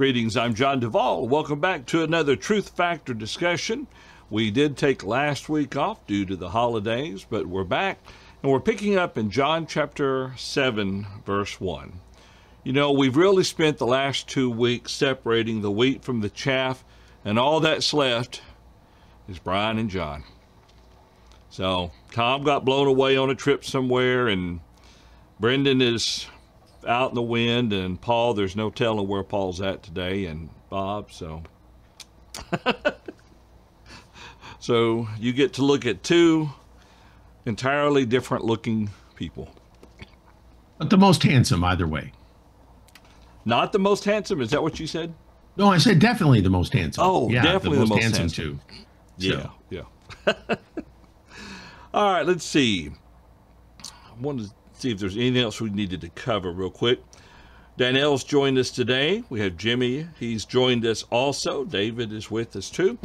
Greetings, I'm John Duvall. Welcome back to another Truth Factor discussion. We did take last week off due to the holidays, but we're back and we're picking up in John chapter 7, verse 1. You know, we've really spent the last two weeks separating the wheat from the chaff, and all that's left is Brian and John. So, Tom got blown away on a trip somewhere, and Brendan is out in the wind, and Paul, there's no telling where Paul's at today, and Bob, so. so, you get to look at two entirely different looking people. But the most handsome, either way. Not the most handsome. Is that what you said? No, I said definitely the most handsome. Oh, yeah, definitely the most, the most handsome, handsome, too. Yeah, so. yeah. All right, let's see. I wanted to see if there's anything else we needed to cover real quick. Danielle's joined us today. We have Jimmy. He's joined us also. David is with us too.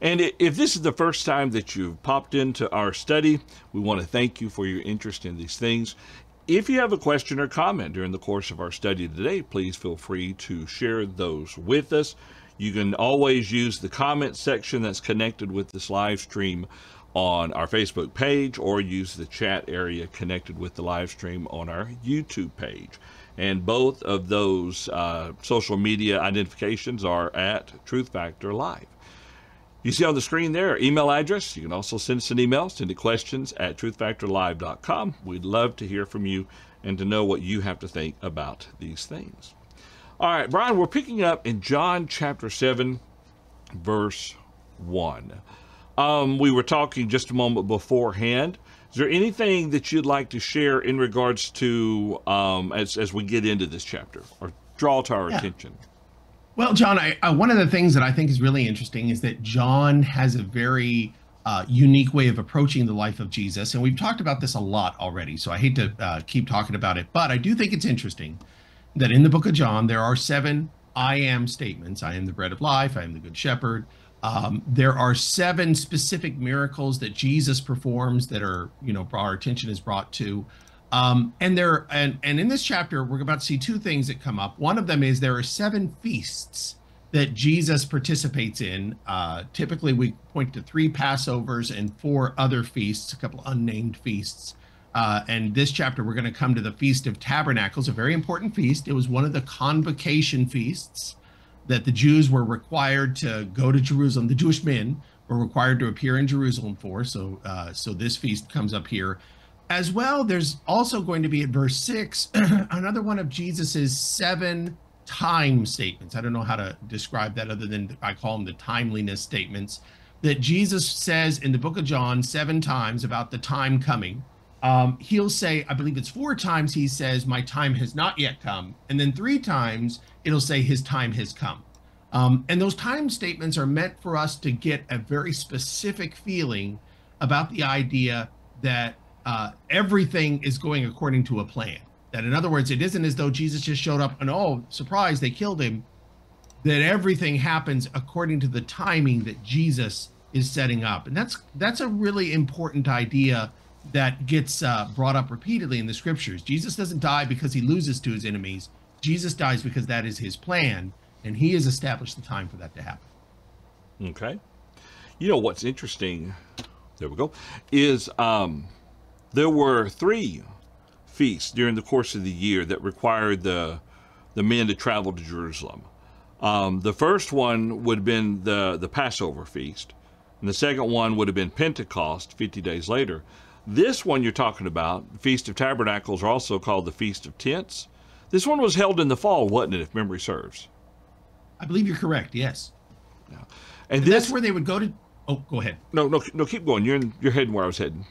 And if this is the first time that you've popped into our study, we want to thank you for your interest in these things. If you have a question or comment during the course of our study today, please feel free to share those with us. You can always use the comment section that's connected with this live stream on our Facebook page or use the chat area connected with the live stream on our YouTube page. And both of those uh, social media identifications are at Truth Factor Live. You see on the screen there email address. You can also send us an email. Send it questions at truthfactorlive.com. We'd love to hear from you and to know what you have to think about these things. All right, Brian, we're picking up in John chapter 7, verse 1. Um, we were talking just a moment beforehand. Is there anything that you'd like to share in regards to um, as, as we get into this chapter or draw to our yeah. attention? Well, John, I, I, one of the things that I think is really interesting is that John has a very uh, unique way of approaching the life of Jesus. And we've talked about this a lot already, so I hate to uh, keep talking about it, but I do think it's interesting that in the book of John, there are seven I am statements I am the bread of life, I am the good shepherd. Um, there are seven specific miracles that Jesus performs that are, you know, our attention is brought to. Um, and there and and in this chapter, we're about to see two things that come up. One of them is there are seven feasts that Jesus participates in. Uh, typically, we point to three Passovers and four other feasts, a couple unnamed feasts. Uh, and this chapter, we're going to come to the Feast of Tabernacles, a very important feast. It was one of the convocation feasts that the Jews were required to go to Jerusalem. The Jewish men were required to appear in Jerusalem for. So, uh, so this feast comes up here as well, there's also going to be at verse six another one of Jesus's seven time statements. I don't know how to describe that other than I call them the timeliness statements that Jesus says in the book of John seven times about the time coming. Um, he'll say, I believe it's four times he says, My time has not yet come. And then three times it'll say, His time has come. Um, and those time statements are meant for us to get a very specific feeling about the idea that uh, everything is going according to a plan. That, in other words, it isn't as though Jesus just showed up and, oh, surprise, they killed him. That everything happens according to the timing that Jesus is setting up. And that's that's a really important idea that gets uh, brought up repeatedly in the scriptures. Jesus doesn't die because he loses to his enemies. Jesus dies because that is his plan, and he has established the time for that to happen. Okay. You know what's interesting? There we go. Is um, there were three feasts during the course of the year that required the the men to travel to Jerusalem. Um, the first one would have been the the Passover feast, and the second one would have been Pentecost, 50 days later. This one you're talking about, Feast of Tabernacles, are also called the Feast of Tents. This one was held in the fall, wasn't it, if memory serves? I believe you're correct. Yes. Yeah. And, and this, that's where they would go to. Oh, go ahead. No, no, no. Keep going. You're in, you're heading where I was heading.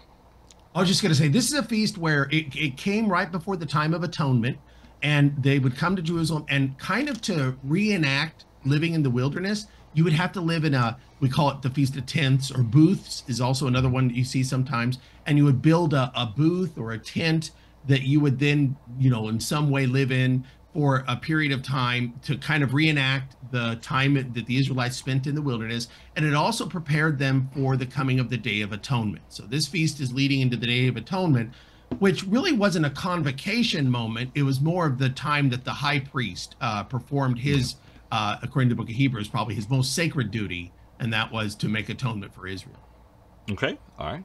I was just going to say, this is a feast where it, it came right before the time of atonement, and they would come to Jerusalem and kind of to reenact living in the wilderness. You would have to live in a, we call it the Feast of Tents or booths, is also another one that you see sometimes. And you would build a, a booth or a tent that you would then, you know, in some way live in for a period of time to kind of reenact the time that the Israelites spent in the wilderness. And it also prepared them for the coming of the Day of Atonement. So this feast is leading into the Day of Atonement, which really wasn't a convocation moment. It was more of the time that the high priest uh, performed his uh, according to the book of Hebrews, probably his most sacred duty, and that was to make atonement for Israel. Okay. All right.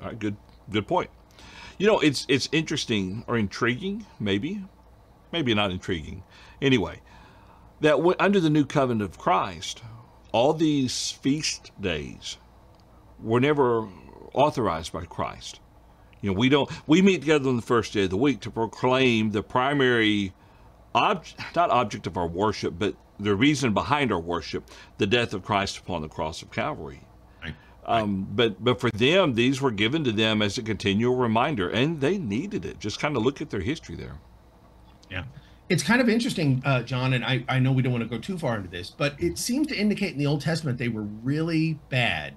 All right. Good. Good point. You know, it's it's interesting or intriguing, maybe, maybe not intriguing. Anyway, that w- under the new covenant of Christ, all these feast days were never authorized by Christ. You know, we don't we meet together on the first day of the week to proclaim the primary object, not object of our worship, but the reason behind our worship, the death of Christ upon the cross of Calvary. Um, but but for them, these were given to them as a continual reminder, and they needed it. Just kind of look at their history there. Yeah, it's kind of interesting, uh, John, and I I know we don't want to go too far into this, but it seems to indicate in the Old Testament they were really bad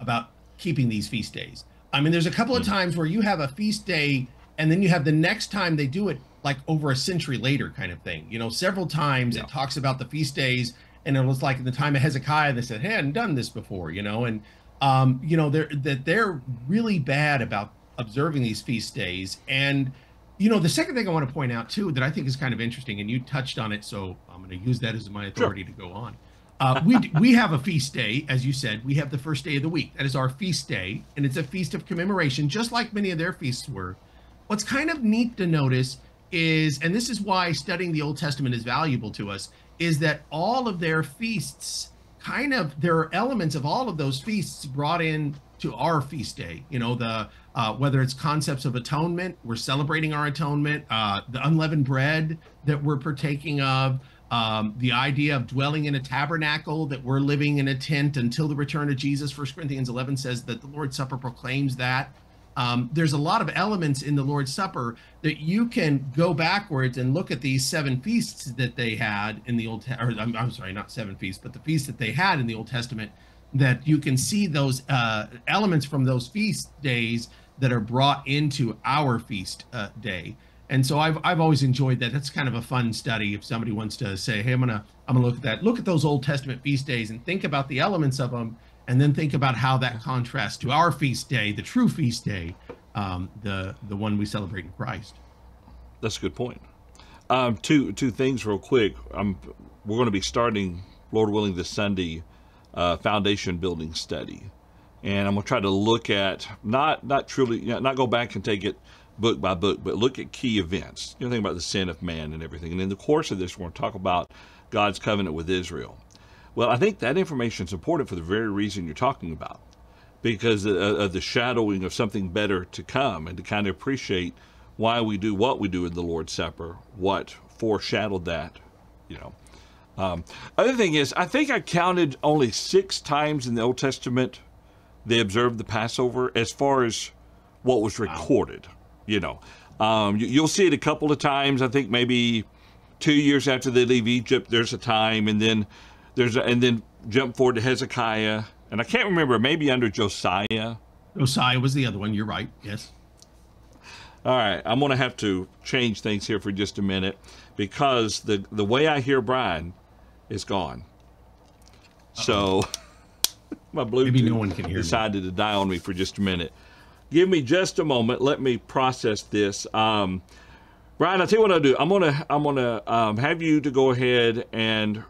about keeping these feast days. I mean, there's a couple of hmm. times where you have a feast day, and then you have the next time they do it like over a century later, kind of thing. You know, several times yeah. it talks about the feast days, and it was like in the time of Hezekiah, they said, "Hey, I hadn't done this before," you know, and um, you know, they're that they're really bad about observing these feast days. And you know, the second thing I want to point out too that I think is kind of interesting, and you touched on it, so I'm going to use that as my authority sure. to go on. Uh, we we have a feast day, as you said. We have the first day of the week. That is our feast day, and it's a feast of commemoration, just like many of their feasts were. What's kind of neat to notice is, and this is why studying the Old Testament is valuable to us, is that all of their feasts kind of there are elements of all of those feasts brought in to our feast day. You know the uh, whether it's concepts of atonement we're celebrating our atonement uh, the unleavened bread that we're partaking of um, the idea of dwelling in a tabernacle that we're living in a tent until the return of jesus. First corinthians 11 says that the lord's supper proclaims that um, there's a lot of elements in the Lord's Supper that you can go backwards and look at these seven feasts that they had in the Old, I'm, I'm sorry, not seven feasts, but the feasts that they had in the Old Testament. That you can see those uh, elements from those feast days that are brought into our feast uh, day. And so I've I've always enjoyed that. That's kind of a fun study. If somebody wants to say, "Hey, I'm gonna I'm gonna look at that," look at those Old Testament feast days and think about the elements of them and then think about how that contrasts to our feast day, the true feast day, um, the the one we celebrate in Christ. That's a good point. Um, two two things real quick. Um, we're going to be starting, Lord willing, this Sunday, uh, foundation building study, and I'm going to try to look at not not truly you know, not go back and take it book by book, but look at key events. You know, think about the sin of man and everything. And in the course of this, we're going to talk about God's covenant with Israel. Well, I think that information is important for the very reason you're talking about, because of the shadowing of something better to come, and to kind of appreciate why we do what we do in the Lord's Supper, what foreshadowed that, you know. Um, other thing is, I think I counted only six times in the Old Testament they observed the Passover as far as what was recorded. You know, um, you, will see it a couple of times. I think maybe two years after they leave Egypt, there's a time, and then there's a, and then jump forward to Hezekiah, and I can't remember, maybe under Josiah. Josiah was the other one. You're right. Yes. All right, I'm going to have to change things here for just a minute because the the way I hear Brian is gone. So my Bluetooth Maybe no one can hear decided me. to die on me for just a minute. Give me just a moment. Let me process this. Um, Brian, I'll tell you what I'll do. I'm gonna I'm gonna um, have you to go ahead and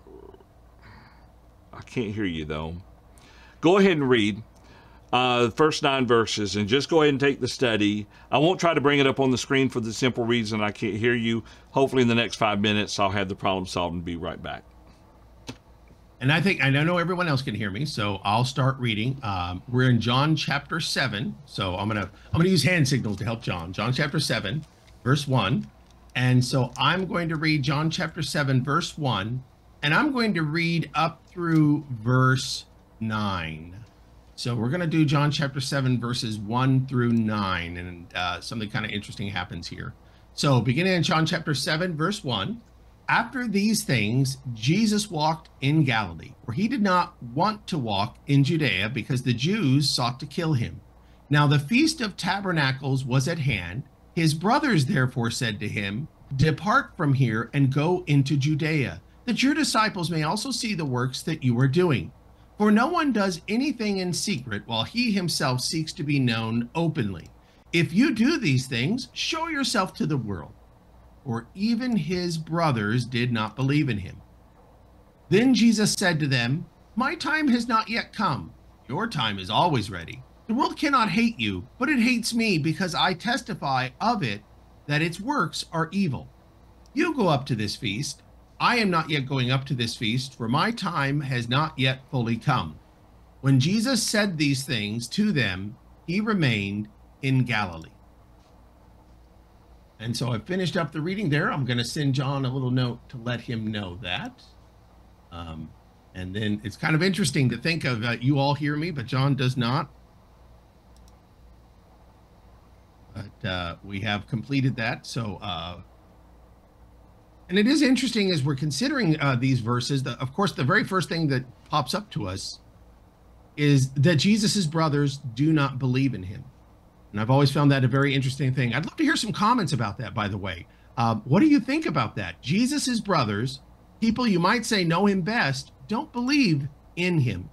I can't hear you though. Go ahead and read uh, the first nine verses and just go ahead and take the study. I won't try to bring it up on the screen for the simple reason I can't hear you. Hopefully, in the next five minutes, I'll have the problem solved and be right back. And I think I know everyone else can hear me, so I'll start reading. Um, we're in John chapter seven, so I'm gonna I'm gonna use hand signals to help John. John chapter seven, verse one, and so I'm going to read John chapter seven, verse one, and I'm going to read up through verse 9. So we're going to do John chapter 7, verses 1 through 9, and uh, something kind of interesting happens here. So beginning in John chapter 7, verse 1. After these things, Jesus walked in Galilee, where he did not want to walk in Judea because the Jews sought to kill him. Now the feast of tabernacles was at hand. His brothers therefore said to him, Depart from here and go into Judea that your disciples may also see the works that you are doing. For no one does anything in secret while he himself seeks to be known openly. If you do these things, show yourself to the world. For even his brothers did not believe in him. Then Jesus said to them, My time has not yet come. Your time is always ready. The world cannot hate you, but it hates me because I testify of it that its works are evil. You go up to this feast. I am not yet going up to this feast, for my time has not yet fully come. When Jesus said these things to them, he remained in Galilee. And so I finished up the reading there. I'm going to send John a little note to let him know that. Um, and then it's kind of interesting to think of uh, you all hear me, but John does not. But uh, we have completed that. So, uh, and it is interesting as we're considering uh, these verses. Of course, the very first thing that pops up to us is that Jesus's brothers do not believe in him. And I've always found that a very interesting thing. I'd love to hear some comments about that, by the way. Um, what do you think about that? Jesus's brothers, people you might say know him best, don't believe in him.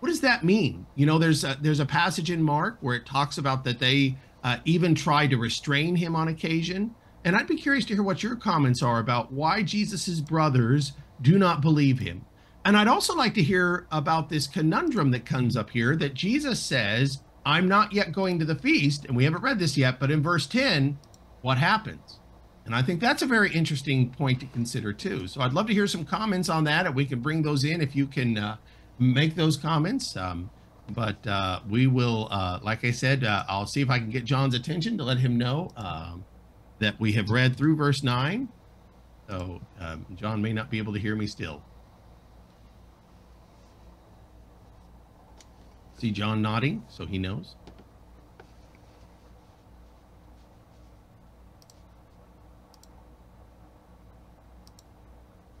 What does that mean? You know, there's a, there's a passage in Mark where it talks about that they uh, even tried to restrain him on occasion. And I'd be curious to hear what your comments are about why Jesus's brothers do not believe him. And I'd also like to hear about this conundrum that comes up here that Jesus says, I'm not yet going to the feast. And we haven't read this yet, but in verse 10, what happens? And I think that's a very interesting point to consider too. So I'd love to hear some comments on that, and we can bring those in if you can uh, make those comments. Um, but uh, we will, uh, like I said, uh, I'll see if I can get John's attention to let him know um, that we have read through verse 9. So um, John may not be able to hear me still. See John nodding, so he knows.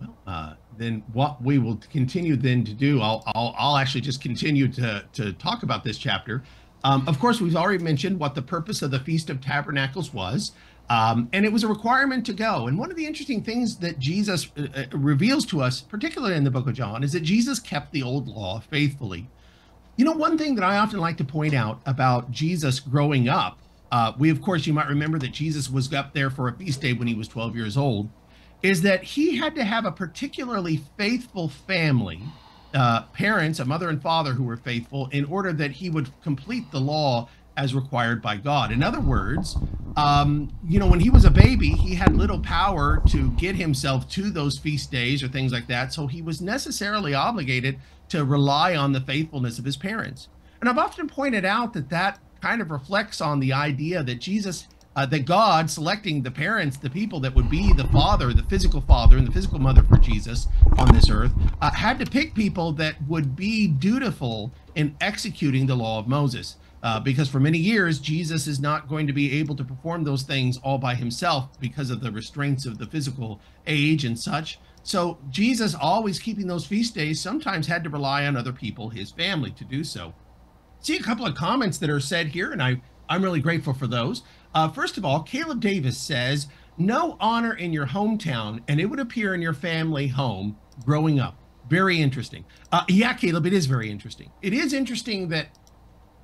Well, uh, then what we will continue then to do, I'll, I'll, I'll actually just continue to, to talk about this chapter. Um, of course, we've already mentioned what the purpose of the Feast of Tabernacles was. Um, and it was a requirement to go. And one of the interesting things that Jesus uh, uh, reveals to us, particularly in the book of John, is that Jesus kept the old law faithfully. You know, one thing that I often like to point out about Jesus growing up, uh, we, of course, you might remember that Jesus was up there for a feast day when he was 12 years old is that he had to have a particularly faithful family, uh, parents, a mother and father who were faithful, in order that he would complete the law as required by God. In other words, um, you know, when he was a baby, he had little power to get himself to those feast days or things like that. So he was necessarily obligated to rely on the faithfulness of his parents. And I've often pointed out that that kind of reflects on the idea that Jesus uh, that God selecting the parents, the people that would be the father, the physical father and the physical mother for Jesus on this earth, uh, had to pick people that would be dutiful in executing the law of Moses. Uh, because for many years, Jesus is not going to be able to perform those things all by himself because of the restraints of the physical age and such. So Jesus, always keeping those feast days, sometimes had to rely on other people, his family, to do so. See a couple of comments that are said here, and I, I'm really grateful for those. Uh, first of all, Caleb Davis says, no honor in your hometown, and it would appear in your family home growing up. Very interesting. Uh, yeah, Caleb, it is very interesting. It is interesting that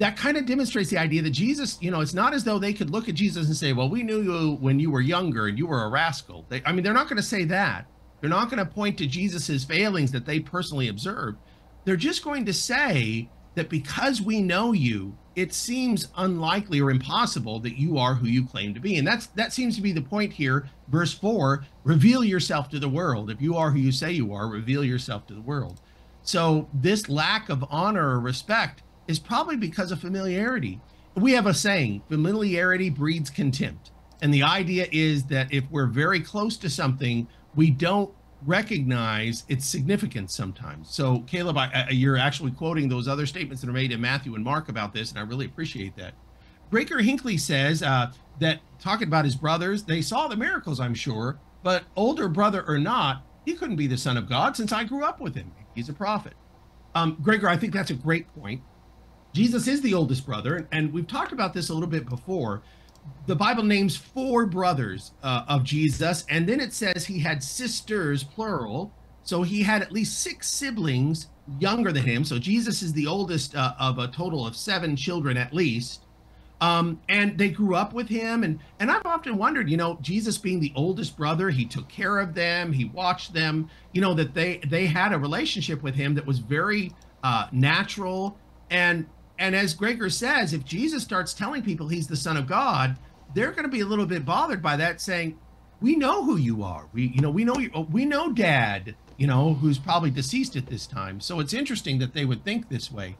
that kind of demonstrates the idea that Jesus, you know, it's not as though they could look at Jesus and say, well, we knew you when you were younger and you were a rascal. They, I mean, they're not going to say that. They're not going to point to Jesus's failings that they personally observed. They're just going to say that because we know you, it seems unlikely or impossible that you are who you claim to be. And that's that seems to be the point here. Verse 4, reveal yourself to the world. If you are who you say you are, reveal yourself to the world. So this lack of honor or respect is probably because of familiarity. We have a saying, familiarity breeds contempt. And the idea is that if we're very close to something, we don't recognize its significance sometimes. So, Caleb, I, I, you're actually quoting those other statements that are made in Matthew and Mark about this, and I really appreciate that. Breaker Hinckley says uh, that talking about his brothers, they saw the miracles, I'm sure, but older brother or not, he couldn't be the son of God since I grew up with him. He's a prophet. Um, Gregor, I think that's a great point. Jesus is the oldest brother, and we've talked about this a little bit before the Bible names four brothers uh, of Jesus, and then it says he had sisters, plural. So he had at least six siblings younger than him. So Jesus is the oldest uh, of a total of seven children at least. Um, and they grew up with him, and and I've often wondered, you know, Jesus being the oldest brother, he took care of them, he watched them, you know, that they they had a relationship with him that was very uh, natural. And and as Gregor says, if Jesus starts telling people he's the Son of God, they're going to be a little bit bothered by that, saying, "We know who you are. We you know we know you. We know Dad. You know who's probably deceased at this time." So it's interesting that they would think this way.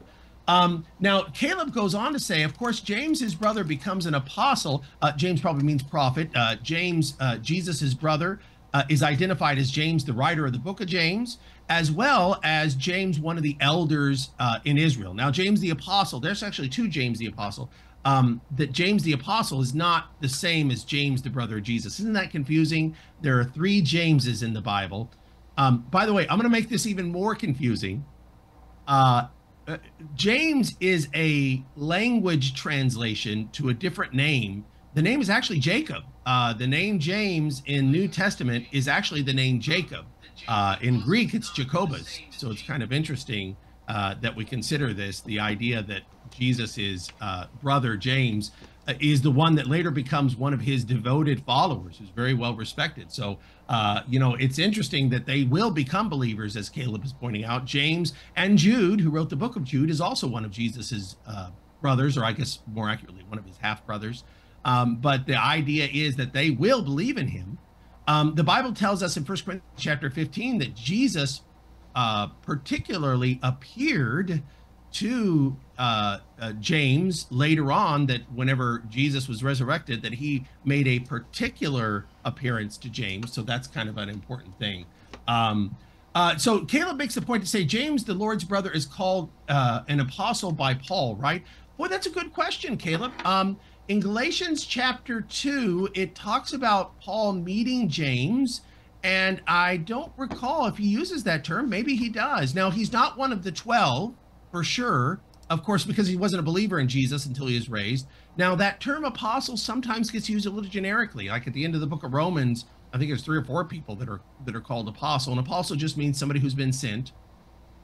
Um, now, Caleb goes on to say, of course, James, his brother, becomes an apostle. Uh, James probably means prophet. Uh, James, uh, brother, uh, is identified as James, the writer of the book of James, as well as James, one of the elders uh, in Israel. Now, James the apostle, there's actually two James the apostle. Um, that James the apostle is not the same as James, the brother of Jesus. Isn't that confusing? There are three Jameses in the Bible. Um, by the way, I'm going to make this even more confusing. Uh, uh, James is a language translation to a different name. The name is actually Jacob. Uh, the name James in New Testament is actually the name Jacob. Uh, in Greek, it's Jacobus. So it's kind of interesting uh, that we consider this the idea that Jesus' uh, brother James uh, is the one that later becomes one of his devoted followers, who's very well respected. So, uh, you know, it's interesting that they will become believers, as Caleb is pointing out. James and Jude, who wrote the book of Jude, is also one of Jesus's uh, brothers, or I guess more accurately, one of his half brothers. Um, but the idea is that they will believe in him. Um, the Bible tells us in 1 Corinthians chapter 15 that Jesus uh, particularly appeared to uh, uh, James later on that whenever Jesus was resurrected, that he made a particular appearance to James. So that's kind of an important thing. Um, uh, so Caleb makes the point to say James, the Lord's brother, is called uh, an apostle by Paul, right? Boy, that's a good question, Caleb. Um, in Galatians chapter 2, it talks about Paul meeting James, and I don't recall if he uses that term. Maybe he does. Now, he's not one of the 12 for sure, of course, because he wasn't a believer in Jesus until he was raised. Now, that term apostle sometimes gets used a little generically. Like at the end of the book of Romans, I think there's three or four people that are that are called apostle. An apostle just means somebody who's been sent.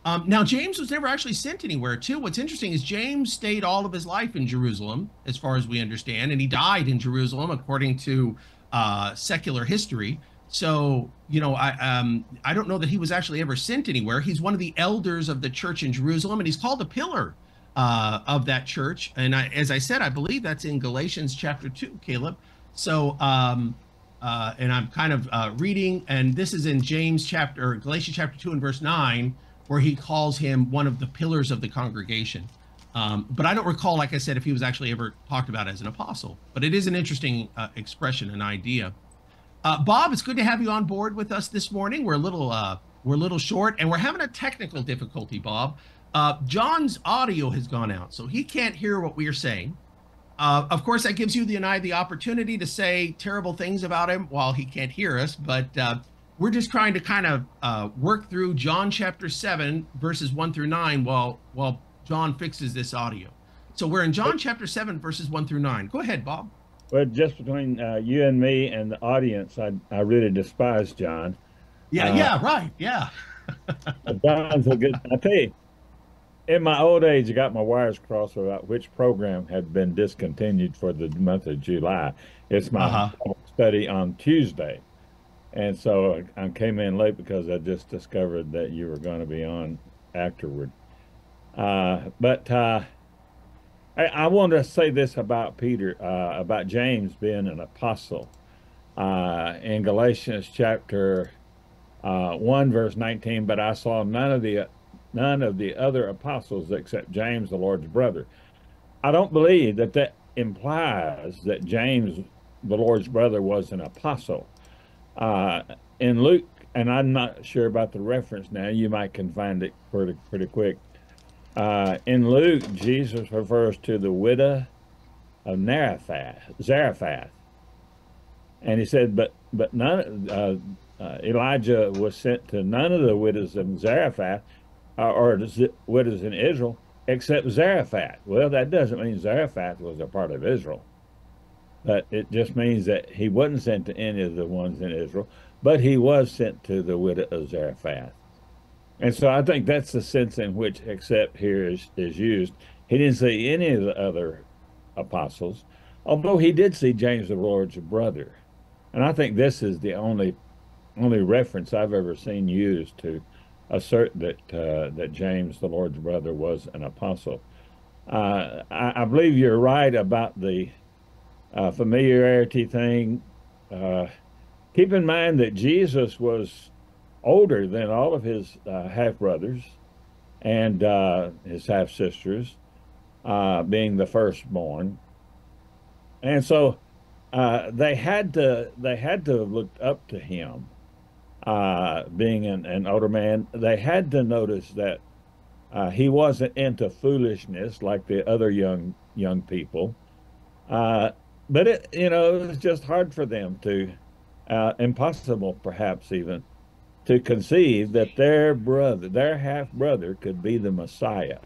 Um, now, James was never actually sent anywhere, too. What's interesting is James stayed all of his life in Jerusalem, as far as we understand, and he died in Jerusalem, according to uh, secular history. So, you know, I um, I don't know that he was actually ever sent anywhere. He's one of the elders of the church in Jerusalem, and he's called a pillar uh, of that church. And I, as I said, I believe that's in Galatians chapter two, Caleb. So, um, uh, and I'm kind of uh, reading, and this is in James chapter, Galatians chapter two and verse nine where he calls him one of the pillars of the congregation. Um, but I don't recall, like I said, if he was actually ever talked about as an apostle. But it is an interesting uh, expression, an idea. Uh, Bob, it's good to have you on board with us this morning. We're a little uh, we're a little short, and we're having a technical difficulty. Bob, uh, John's audio has gone out, so he can't hear what we are saying. Uh, of course, that gives you and I the opportunity to say terrible things about him while he can't hear us. But uh, we're just trying to kind of uh, work through John chapter seven, verses one through nine, while while John fixes this audio. So we're in John chapter seven, verses one through nine. Go ahead, Bob. Well, just between uh, you and me and the audience, I I really despise John. Yeah, uh, yeah, right, yeah. John's a good. I tell you, in my old age, I got my wires crossed about which program had been discontinued for the month of July. It's my uh-huh. study on Tuesday. And so I came in late because I just discovered that you were going to be on afterward. Uh, but uh, I, I want to say this about Peter, uh, about James being an apostle. Uh, in Galatians chapter uh, 1, verse 19, but I saw none of the none of the other apostles except James, the Lord's brother. I don't believe that that implies that James, the Lord's brother, was an apostle. Uh, in Luke, and I'm not sure about the reference now. You might can find it pretty pretty quick. Uh, in Luke, Jesus refers to the widow of Zarephath, Zarephath, and he said, "But but none." Uh, uh, Elijah was sent to none of the widows of Zarephath, uh, or widows in Israel, except Zarephath. Well, that doesn't mean Zarephath was a part of Israel but it just means that he wasn't sent to any of the ones in Israel, but he was sent to the widow of Zarephath. And so I think that's the sense in which except here is, is used. He didn't say any of the other apostles, although he did see James the Lord's brother. And I think this is the only only reference I've ever seen used to assert that uh, that James the Lord's brother was an apostle. Uh, I, I, believe you're right about the uh, familiarity thing. Uh, keep in mind that Jesus was older than all of his uh, half brothers and uh, his half sisters, being the firstborn, and so they had to they had to have looked up to him uh, being an, an, older man, they had to notice that uh, he wasn't into foolishness like the other young young people. Uh, but it, you know, it was just hard for them to, uh, impossible perhaps even, to conceive that their brother, their half brother, could be the Messiah.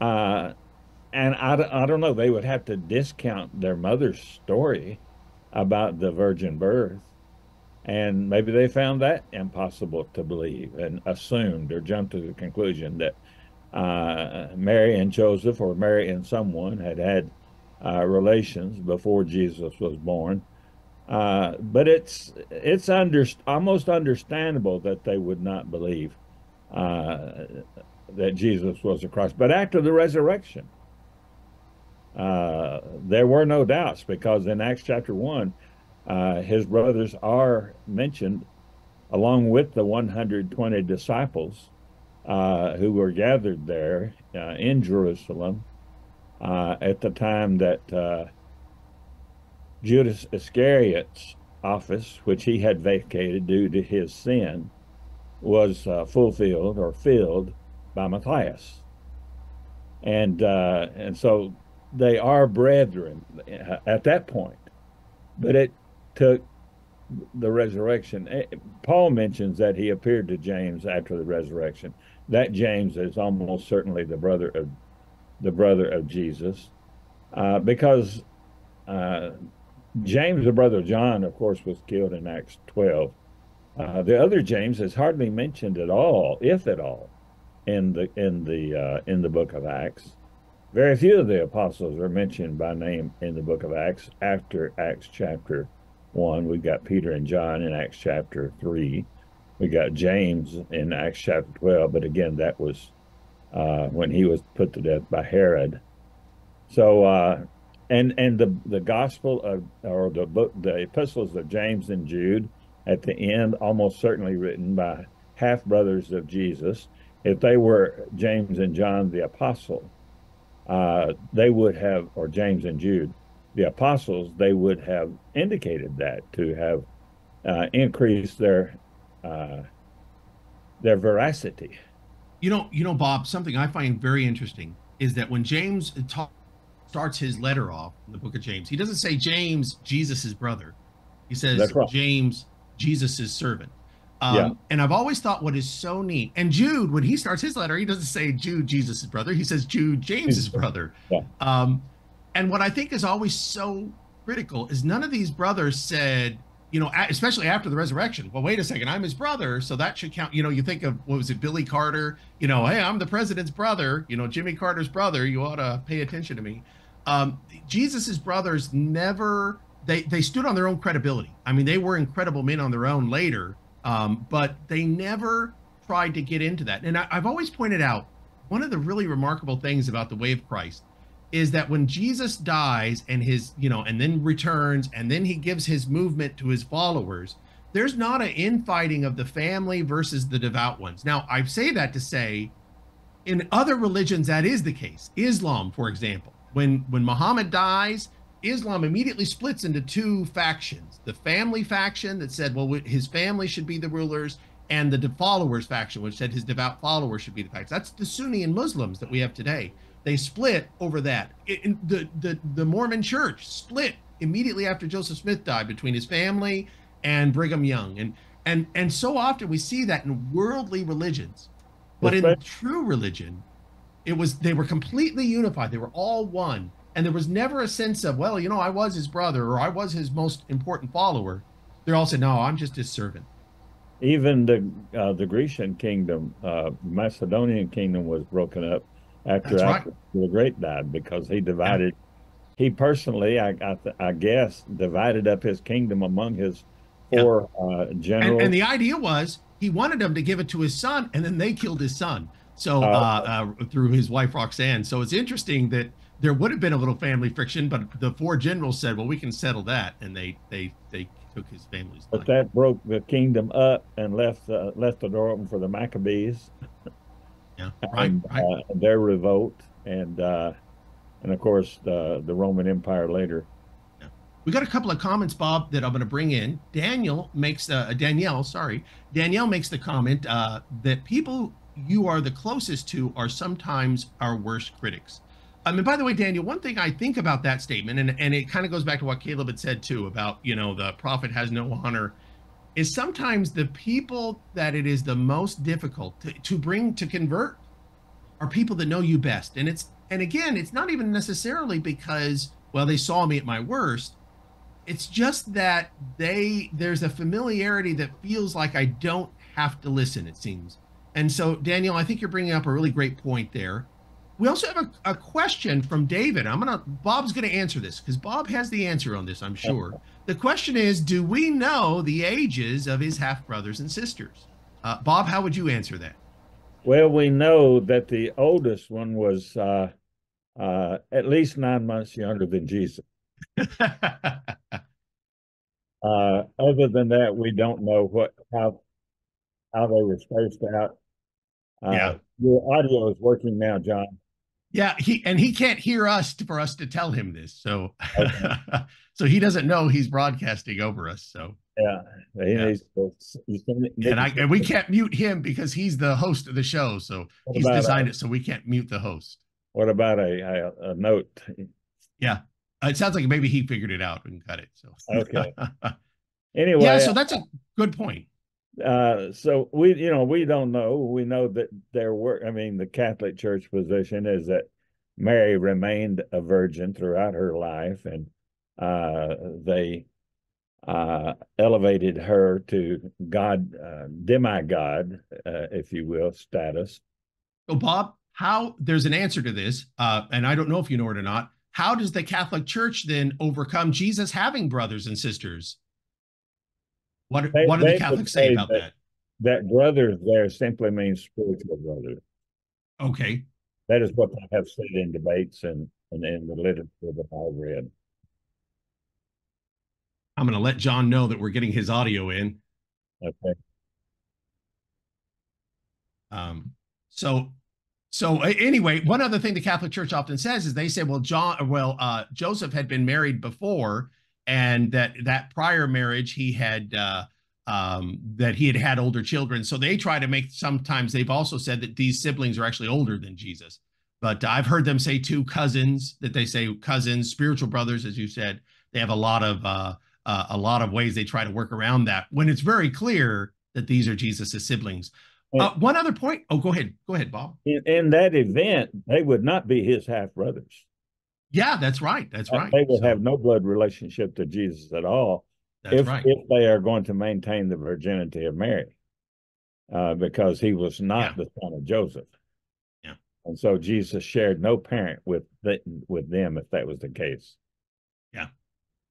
Uh, and I, I don't know, they would have to discount their mother's story about the virgin birth and maybe they found that impossible to believe and assumed or jumped to the conclusion that uh, Mary and Joseph or Mary and someone had had uh, relations before Jesus was born. Uh, but it's it's under, almost understandable that they would not believe uh, that Jesus was the Christ. But after the resurrection, uh, there were no doubts because in Acts chapter 1, uh, his brothers are mentioned along with the 120 disciples uh, who were gathered there in Jerusalem uh, at the time that uh, Judas Iscariot's office, which he had vacated due to his sin, was uh, fulfilled or filled by Matthias. And, and so they are brethren at that point. But it took the resurrection. Eh, Paul mentions that he appeared to James after the resurrection. That James is almost certainly the brother of the brother of Jesus, uh, because uh, James, the brother of John, of course, was killed in Acts 12. Uh, the other James is hardly mentioned at all, if at all, in the in the uh, in the book of Acts. Very few of the apostles are mentioned by name in the book of Acts after Acts chapter 1. we've got Peter and John in Acts chapter 3. We got James in Acts chapter 12, but again, that was uh, when he was put to death by Herod. So, uh, and and the the gospel of or the book, the epistles of James and Jude at the end, almost certainly written by half brothers of Jesus. If they were James and John the apostle, uh, they would have, or James and Jude, the apostles, they would have indicated that to have uh, increased their uh, their veracity. You know, you know, Bob. Something I find very interesting is that when James ta- starts his letter off in the book of James, he doesn't say James, Jesus's brother. He says right. James, Jesus's servant. Um, yeah. And I've always thought what is so neat. And Jude, when he starts his letter, he doesn't say Jude, Jesus's brother. He says Jude, James's brother. Yeah. Um, and what I think is always so critical is none of these brothers said, you know, especially after the resurrection. Well, wait a second, I'm his brother, so that should count. You know, you think of what was it, Billy Carter? You know, hey, I'm the president's brother. You know, Jimmy Carter's brother. You ought to pay attention to me. Um, Jesus's brothers never they they stood on their own credibility. I mean, they were incredible men on their own later, um, but they never tried to get into that. And I, I've always pointed out one of the really remarkable things about the way of Christ is that when Jesus dies and his, you know, and then returns and then he gives his movement to his followers, there's not an infighting of the family versus the devout ones. Now, I say that to say in other religions that is the case. Islam, for example, when when Muhammad dies, Islam immediately splits into two factions. The family faction that said, well, his family should be the rulers, and the followers faction, which said his devout followers should be the factions. That's the Sunni and Muslims that we have today. They split over that. It, the, the, the Mormon church split immediately after Joseph Smith died between his family and Brigham Young. And, and, and so often we see that in worldly religions. But in true religion, it was they were completely unified. They were all one. And there was never a sense of, well, you know, I was his brother or I was his most important follower. They're all said, no, I'm just his servant. Even the uh, the Grecian kingdom, uh, Macedonian kingdom was broken up after right. the Great died because he divided he personally, I I, I guess, divided up his kingdom among his four uh, generals. And, and, the idea was he wanted them to give it to his son, and then they killed his son. So uh, uh, uh, through his wife Roxanne. So it's interesting that there would have been a little family friction, but the four generals said, "Well, we can settle that," and they they they took his family's. But life. that broke the kingdom up and left uh, left the door open for the Maccabees. Yeah, right. and, right. Uh, their revolt and uh, and of course the the Roman Empire later. Yeah. We got a couple of comments, Bob, that I'm going to bring in. Daniel makes uh, Danielle, sorry, Danielle makes the comment uh, that people you are the closest to are sometimes our worst critics. I mean, by the way, Daniel, one thing I think about that statement, and, and it kind of goes back to what Caleb had said too about, you know, the prophet has no honor, is sometimes the people that it is the most difficult to, to bring to convert are people that know you best. And it's, and again, it's not even necessarily because, well, they saw me at my worst. It's just that they, there's a familiarity that feels like I don't have to listen, it seems. And so, Daniel, I think you're bringing up a really great point there we also have a, a question from David. I'm gonna Bob's gonna answer this because Bob has the answer on this, I'm sure. The question is, do we know the ages of his half brothers and sisters? Uh, Bob, how would you answer that? Well, we know that the oldest one was uh, uh, at least nine months younger than Jesus. Uh, other than that, we don't know what how how they were spaced out. Uh, yeah, your audio is working now, John. Yeah, he and he can't hear us for us to tell him this. So okay. so he doesn't know he's broadcasting over us. So yeah, yeah. he's, to, and I and we can't mute him because he's the host of the show. So he's designed a, it so we can't mute the host. What about a a, a note? Yeah, uh, it sounds like maybe he figured it out and cut it. So okay. anyway, yeah, so that's a good point uh, so we, you know, we don't know. We know that there were, I mean, the Catholic Church position is that Mary remained a virgin throughout her life, and uh, they uh, elevated her to God, uh, demigod, uh, if you will, status. So, Bob, how there's an answer to this, uh, and I don't know if you know it or not. How does the Catholic Church then overcome Jesus having brothers and sisters? What, they, what do the Catholics say, about that, that? That brothers there simply means spiritual brother. Okay. That is what they have said in debates and, and in the literature that I've read. I'm going to let John know that we're getting his audio in. Okay. Um, so, so anyway, one other thing the Catholic Church often says is they say, well, John, well, uh, Joseph had been married before, and that that prior marriage he had uh, um, that he had had older children. So they try to make. Sometimes they've also said that these siblings are actually older than Jesus. But I've heard them say two cousins that they say cousins, spiritual brothers, as you said. They have a lot of uh, uh, a lot of ways they try to work around that when it's very clear that these are Jesus's siblings. Uh, one other point. Oh, go ahead. Go ahead, Bob. In, in that event, they would not be his half brothers. Yeah, that's right. That's right. They will so, have no blood relationship to Jesus at all. That's if, right. If they are going to maintain the virginity of Mary, uh, because he was not yeah. the son of Joseph. Yeah. And so Jesus shared no parent with the, with them if that was the case. Yeah.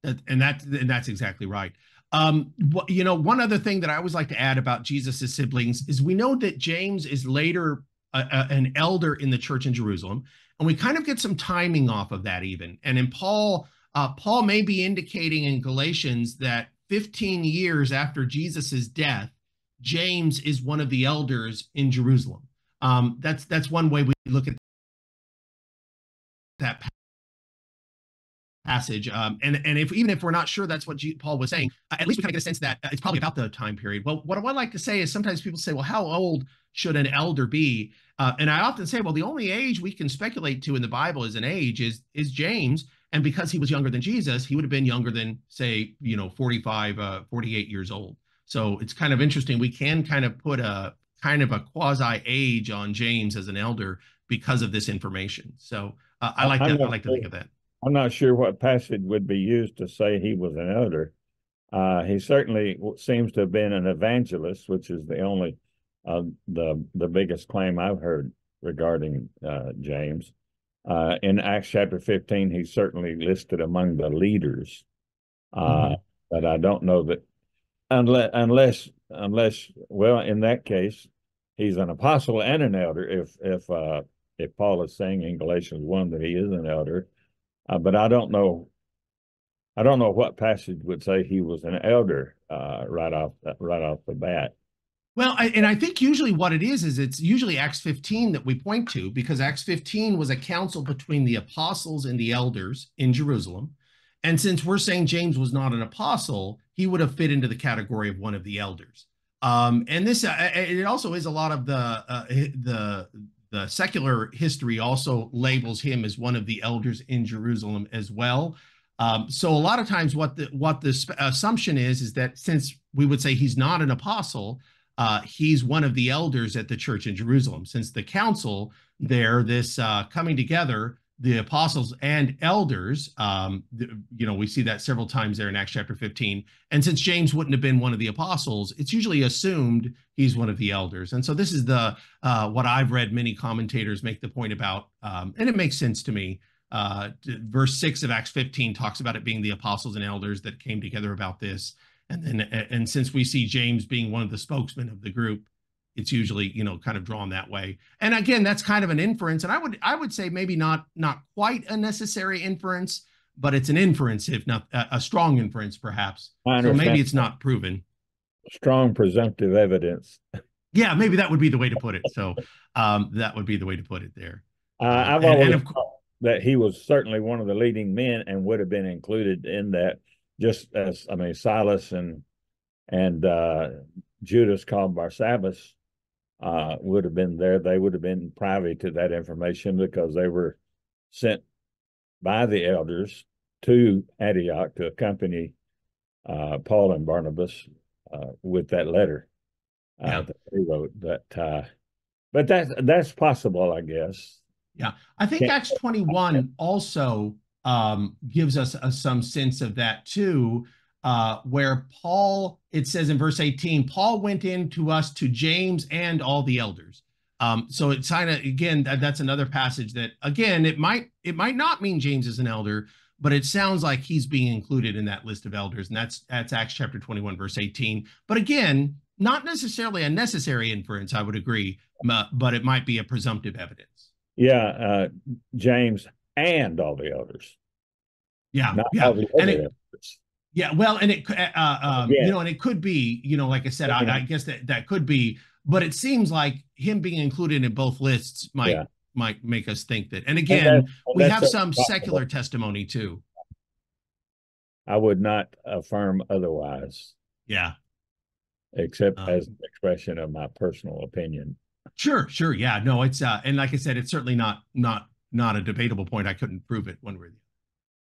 And that and that's exactly right. Um, you know, one other thing that I always like to add about Jesus's siblings is we know that James is later a, a, an elder in the church in Jerusalem. And we kind of get some timing off of that even. And in Paul, uh, Paul may be indicating in Galatians that 15 years after Jesus's death, James is one of the elders in Jerusalem. Um, that's that's one way we look at that passage. Um, and and if even if we're not sure that's what G- Paul was saying, uh, at least we kind of get a sense that uh, it's probably about the time period. Well, what I like to say is sometimes people say, well, how old should an elder be? Uh, and I often say, well, the only age we can speculate to in the Bible as an age is is James. And because he was younger than Jesus, he would have been younger than, say, you know, 45, uh, 48 years old. So it's kind of interesting. We can kind of put a kind of a quasi age on James as an elder because of this information. So uh, I like that. I like to think of that. I'm not sure what passage would be used to say he was an elder. Uh, he certainly seems to have been an evangelist, which is the only uh, the the biggest claim I've heard regarding uh, James. Uh, in Acts chapter 15, he's certainly listed among the leaders. Uh, mm-hmm. But I don't know that unless, unless, unless, well, in that case, he's an apostle and an elder. If, if, uh, if Paul is saying in Galatians 1 that he is an elder, uh, but I don't know I don't know what passage would say he was an elder uh, right off right off the bat. Well, I, and I think usually what it is is it's usually Acts 15 that we point to because Acts 15 was a council between the apostles and the elders in Jerusalem. And since we're saying James was not an apostle, he would have fit into the category of one of the elders. Um, and this uh, it also is a lot of the uh, the the secular history also labels him as one of the elders in Jerusalem as well. Um, so a lot of times, what the what the assumption is is that since we would say he's not an apostle, uh, he's one of the elders at the church in Jerusalem. Since the council there, this uh, coming together, the apostles and elders, um, you know, we see that several times there in Acts chapter 15. And since James wouldn't have been one of the apostles, it's usually assumed he's one of the elders. And so this is the uh, what I've read many commentators make the point about, um, and it makes sense to me. Uh, verse six of Acts 15 talks about it being the apostles and elders that came together about this and then and since we see James being one of the spokesmen of the group, it's usually you know kind of drawn that way. And again, that's kind of an inference, and I would I would say maybe not not quite a necessary inference, but it's an inference, if not a, a strong inference, perhaps. So maybe it's not proven. Strong presumptive evidence. Yeah, maybe that would be the way to put it. So um, that would be the way to put it there. Uh, I've always and, and thought that he was certainly one of the leading men and would have been included in that just as I mean Silas and and uh, Judas called Barsabbas uh, would have been there. They would have been privy to that information because they were sent by the elders to Antioch to accompany uh, Paul and Barnabas uh, with that letter uh, yeah. that they wrote. But uh, but that's that's possible, I guess. Yeah, I think Can't, Acts twenty one also um, gives us a, some sense of that too, uh, where Paul, it says in verse 18, Paul went in to us to James and all the elders. Um, so it's kind of again that, that's another passage that again it might it might not mean James is an elder, but it sounds like he's being included in that list of elders, and that's that's Acts chapter 21 verse 18. But again, not necessarily a necessary inference, I would agree, but it might be a presumptive evidence. Yeah, uh, James and all the elders. Yeah, yeah, and it, yeah. Well, and it, uh, uh, um, yeah. you know, and it could be, you know, like I said, I, I, guess that that could be, but it seems like him being included in both lists might yeah. might make us think that. And again, and that's, and we have some possible. secular testimony too. I would not affirm otherwise. Yeah. Except um, as an expression of my personal opinion. Sure, sure. Yeah. No, it's uh and like I said, it's certainly not not not a debatable point. I couldn't prove it one way or the other.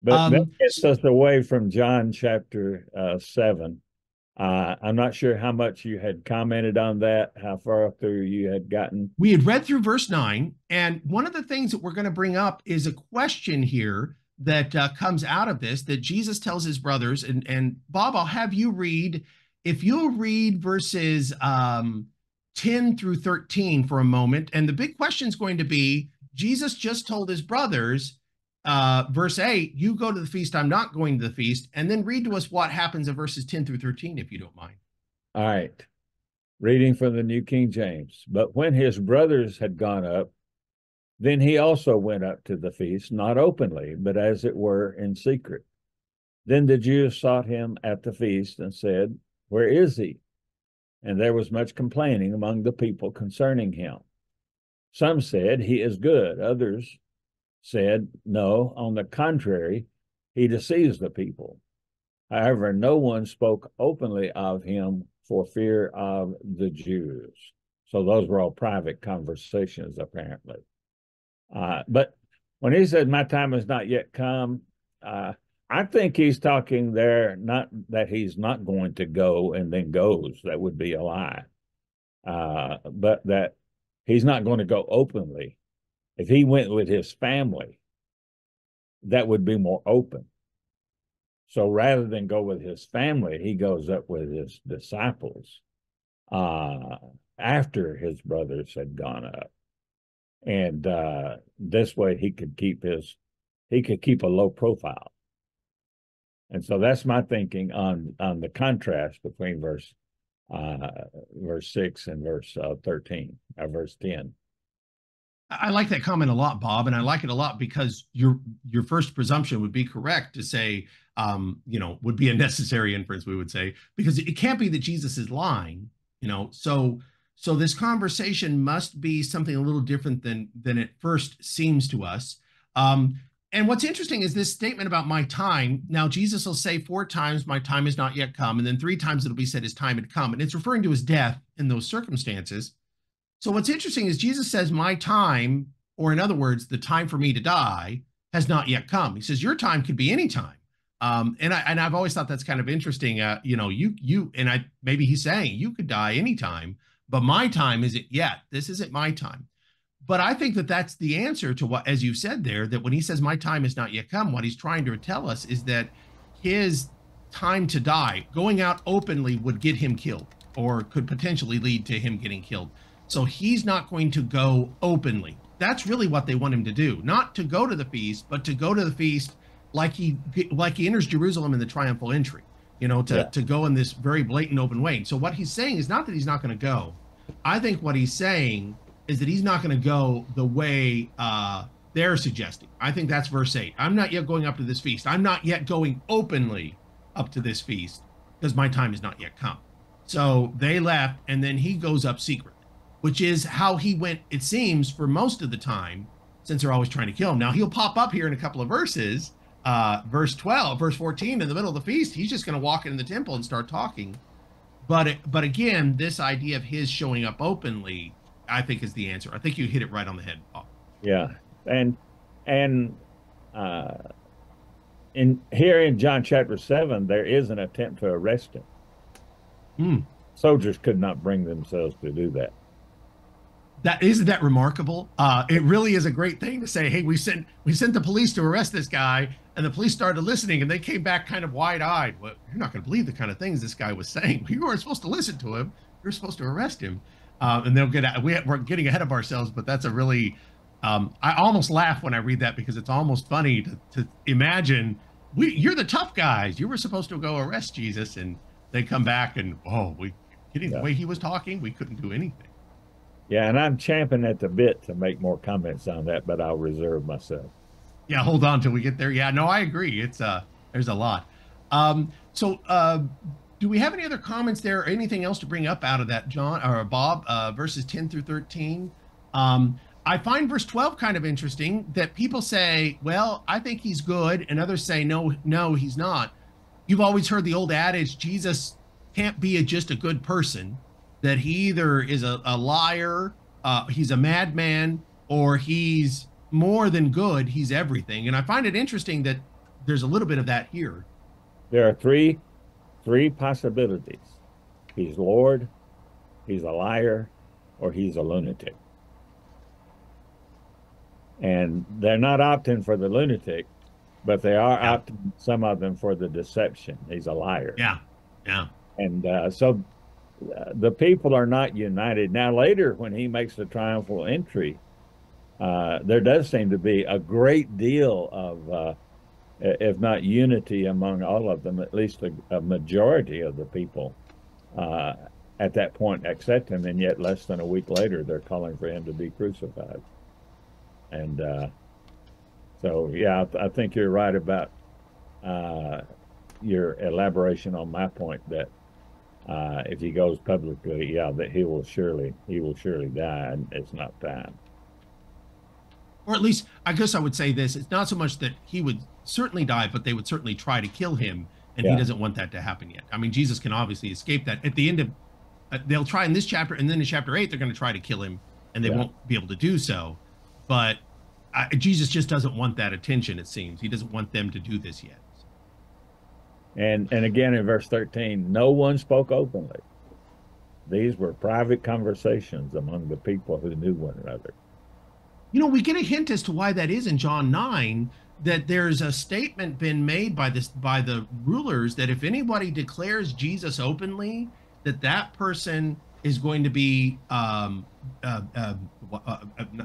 But um, that gets us away from John chapter uh, seven. Uh, I'm not sure how much you had commented on that, how far through you had gotten. We had read through verse nine, and one of the things that we're going to bring up is a question here that uh, comes out of this that Jesus tells his brothers. And, and Bob, I'll have you read, if you'll read verses um, 10 through 13 for a moment. And the big question is going to be Jesus just told his brothers, uh, verse 8, you go to the feast, I'm not going to the feast. And then read to us what happens in verses 10 through 13, if you don't mind. All right. Reading from the New King James. But when his brothers had gone up, then he also went up to the feast, not openly, but as it were in secret. Then the Jews sought him at the feast and said, Where is he? And there was much complaining among the people concerning him. Some said, He is good. Others said, No, on the contrary, he deceives the people. However, no one spoke openly of him for fear of the Jews. So those were all private conversations, apparently. Uh, but when he said, My time has not yet come, uh, I think he's talking there, not that he's not going to go and then goes. That would be a lie. Uh, but that he's not going to go openly. If he went with his family, that would be more open. So rather than go with his family, he goes up with his disciples uh, after his brothers had gone up. and uh, this way he could keep his he could keep a low profile. And so that's my thinking on on the contrast between verse uh, verse six and verse uh, thirteen or verse ten. I like that comment a lot, Bob, and I like it a lot because your your first presumption would be correct to say, um, you know, would be a necessary inference. We would say because it can't be that Jesus is lying, you know. So so this conversation must be something a little different than than it first seems to us. Um, and what's interesting is this statement about my time. Now Jesus will say four times, "My time has not yet come," and then three times it'll be said, "His time had come," and it's referring to his death in those circumstances. So what's interesting is Jesus says, My time, or in other words, the time for me to die has not yet come. He says, Your time could be any time. Um, and I and I've always thought that's kind of interesting. Uh, you know, you you and I maybe he's saying you could die anytime, but my time isn't yet. This isn't my time. But I think that that's the answer to what, as you said there, that when he says my time is not yet come, what he's trying to tell us is that his time to die, going out openly, would get him killed, or could potentially lead to him getting killed. So he's not going to go openly. That's really what they want him to do. Not to go to the feast, but to go to the feast like he like he enters Jerusalem in the triumphal entry. You know, to, yeah. to go in this very blatant open way. So what he's saying is not that he's not going to go. I think what he's saying is that he's not going to go the way uh, they're suggesting. I think that's verse 8. I'm not yet going up to this feast. I'm not yet going openly up to this feast because my time has not yet come. So they left, and then he goes up secret which is how he went, it seems, for most of the time, since they're always trying to kill him. Now he'll pop up here in a couple of verses. Uh, verse 12, verse 14, in the middle of the feast, he's just going to walk in the temple and start talking. But but again, this idea of his showing up openly, I think, is the answer. I think you hit it right on the head. Paul. Yeah, and and uh, in here in John chapter seven, there is an attempt to arrest him. Hmm. Soldiers could not bring themselves to do that that isn't that remarkable uh, it really is a great thing to say hey we sent we sent the police to arrest this guy and the police started listening and they came back kind of wide-eyed well you're not going to believe the kind of things this guy was saying you weren't supposed to listen to him you're supposed to arrest him uh, and they'll get we, we're getting ahead of ourselves but that's a really um, i almost laugh when i read that because it's almost funny to, to imagine we you're the tough guys you were supposed to go arrest jesus and they come back and oh we getting yeah. the way he was talking we couldn't do anything yeah, and I'm champing at the bit to make more comments on that, but I'll reserve myself. Yeah, hold on till we get there. Yeah, no, I agree. It's uh there's a lot. Um so uh do we have any other comments there or anything else to bring up out of that, John or Bob, uh verses 10 through 13? Um I find verse 12 kind of interesting that people say, well, I think he's good, and others say, no, no, he's not. You've always heard the old adage, Jesus can't be a, just a good person that he either is a, a liar, uh, he's a madman, or he's more than good. He's everything. And I find it interesting that there's a little bit of that here. There are three, three possibilities. He's Lord, he's a liar, or he's a lunatic. And they're not opting for the lunatic, but they are yeah. opting some of them for the deception. He's a liar. Yeah, yeah. And uh, so the people are not united. Now, later, when he makes the triumphal entry, uh, there does seem to be a great deal of, uh, if not unity among all of them, at least a, a majority of the people uh, at that point accept him. And yet, less than a week later, they're calling for him to be crucified. And uh, so, yeah, I, th- I, think you're right about uh, your elaboration on my point that uh, if he goes publicly, yeah, that he will surely he will surely die, and it's not time. Or at least, I guess I would say this: it's not so much that he would certainly die, but they would certainly try to kill him, and yeah. he doesn't want that to happen yet. I mean, Jesus can obviously escape that. At the end of, uh, they'll try in this chapter, and then in chapter eight, they're going to try to kill him, and they yeah. won't be able to do so. But uh, Jesus just doesn't want that attention. It seems he doesn't want them to do this yet. And and again in verse 13, no one spoke openly. These were private conversations among the people who knew one another. You know, we get a hint as to why that is in John 9 that there's a statement been made by this by the rulers that if anybody declares Jesus openly, that that person is going to be um, uh, uh, uh,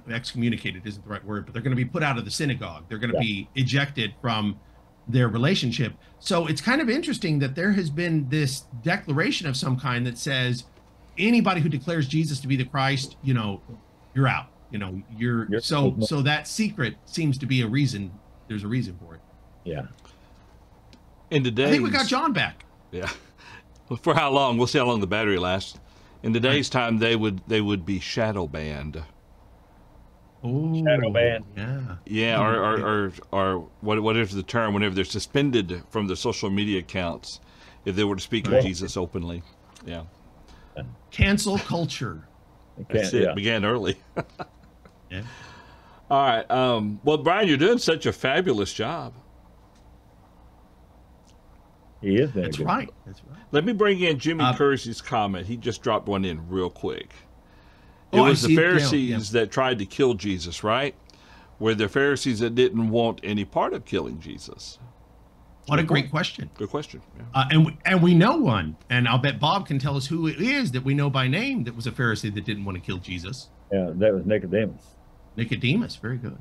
excommunicated isn't the right word, but they're going to be put out of the synagogue. They're going to yeah. be ejected from their relationship. So it's kind of interesting that there has been this declaration of some kind that says anybody who declares Jesus to be the Christ, you know, you're out. You know, you're, you're so so that secret seems to be a reason. There's a reason for it. Yeah. In today's, I think we got John back. Yeah. For how long? We'll see how long the battery lasts. In today's time, they would they would be shadow banned. Oh, shadow banned. Yeah. Yeah, or or, or or what what is the term? Whenever they're suspended from the social media accounts, if they were to speak of Jesus openly. Yeah. Cancel culture. That's it. Yeah. Began early. yeah. All right. Um, well, Brian, you're doing such a fabulous job. He is. That's right. That's right. Let me bring in Jimmy uh, Kersey's comment. He just dropped one in real quick. It oh, was the Pharisees yeah, yeah. that tried to kill Jesus, right? Were the Pharisees that didn't want any part of killing Jesus? What a great question. Good question. Yeah. Uh, and we, and we know one, and I'll bet Bob can tell us who it is that we know by name that was a Pharisee that didn't want to kill Jesus. Yeah, that was Nicodemus. Nicodemus, very good.